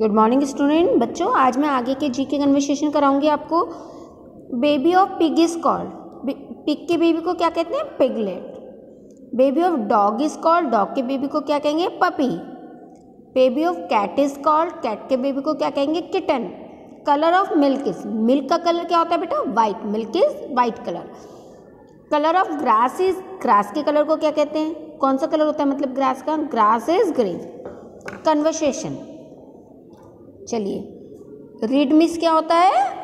Good morning student बच्चों, आज मैं आगे के जी के कन्वर्सेशन कराऊँगी आपको। Baby of pig is called pig के बेबी को क्या कहते हैं? Piglet baby of dog is called dog के बेबी को क्या कहेंगे? Puppy baby of cat is called cat के बेबी को क्या कहेंगे? Kitten colour of milk is milk का कलर क्या होता है बेटा? White milk is white colour colour of grass is grass के कलर को क्या कहते हैं? कौन सा कलर होता है मतलब ग्रास का? ग्रास इज़ ग्रीन कन्वर्सेशन चलिए। रीड मीन्स क्या होता है?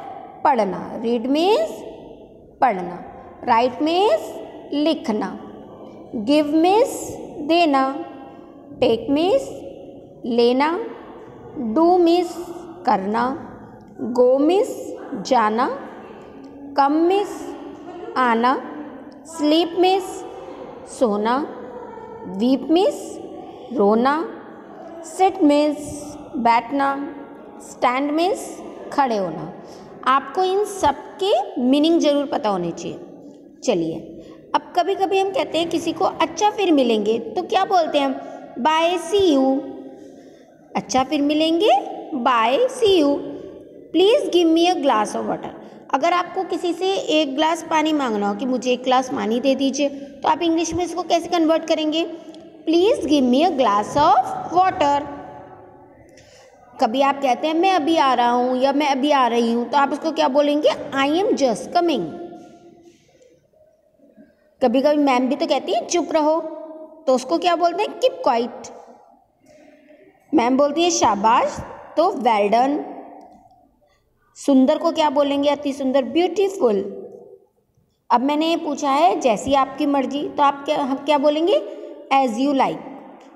पढ़ना। रीड मीन्स पढ़ना। राइट मीन्स लिखना। गिव मीन्स देना। टेक मीन्स लेना। डू मिस करना। गो मिस जाना। कम मिस आना। स्लीप मिस सोना। वीप मिस रोना। सिट मिस बैठना। स्टैंड मिस खड़े होना। आपको इन सब के मीनिंग ज़रूर पता होने चाहिए। चलिए, अब कभी कभी हम कहते हैं किसी को अच्छा फिर मिलेंगे। तो क्या बोलते हैं? हम बाय, सी यू। अच्छा फिर मिलेंगे। Bye, see you. Please give me a glass of water. अगर आपको किसी से एक ग्लास पानी मांगना हो कि मुझे एक ग्लास पानी दे दीजिए तो आप इंग्लिश में इसको कैसे कन्वर्ट करेंगे? Please give me a glass of water. कभी आप कहते हैं, मैं अभी आ रहा हूँ या मैं अभी आ रही हूँ तो आप उसको क्या बोलेंगे? आई एम जस्ट कमिंग कभी कभी मैम भी तो कहती है, चुप रहो। तो उसको क्या बोलते हैं? किप क्वाइट मैम बोलती है, शाबाश तो वेल डन सुंदर को क्या बोलेंगे? अति सुंदर ब्यूटीफुल अब मैंने ये पूछा है, जैसी आपकी मर्ज़ी। तो आप क्या, हम क्या बोलेंगे? एज यू लाइक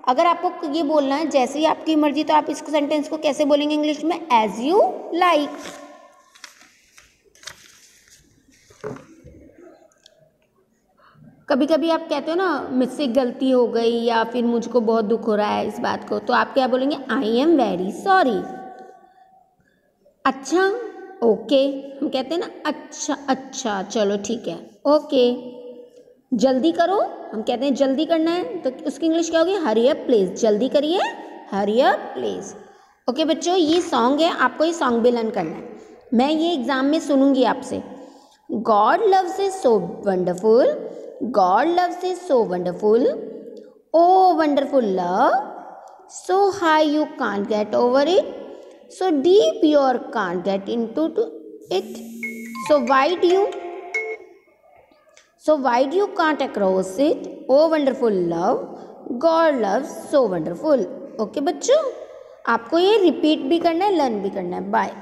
अगर आपको ये बोलना है, जैसे ही आपकी मर्ज़ी तो आप इस सेंटेंस को कैसे बोलेंगे इंग्लिश में? एज यू लाइक कभी कभी आप कहते हो ना, मुझसे गलती हो गई या फिर मुझको बहुत दुख हो रहा है इस बात को तो आप क्या बोलेंगे? आई एम वेरी सॉरी अच्छा ओके हम कहते हैं ना अच्छा अच्छा चलो ठीक है ओके जल्दी करो हम कहते हैं, जल्दी करना है। तो उसकी इंग्लिश क्या होगी? हरी अप प्लीज़ जल्दी करिए। हरी अप प्लीज़ ओके बच्चों, ये सॉन्ग है, आपको ये सॉन्ग भी लर्न करना है। मैं ये एग्ज़ाम में सुनूँगी आपसे। God loves is so wonderful God loves is so wonderful O wonderful love so high you can't get over it. So deep you can't get into to it. So wide you so why do you can't across it oh wonderful love god loves so wonderful okay, बच्चों आपको ये repeat भी करना है learn भी करना है bye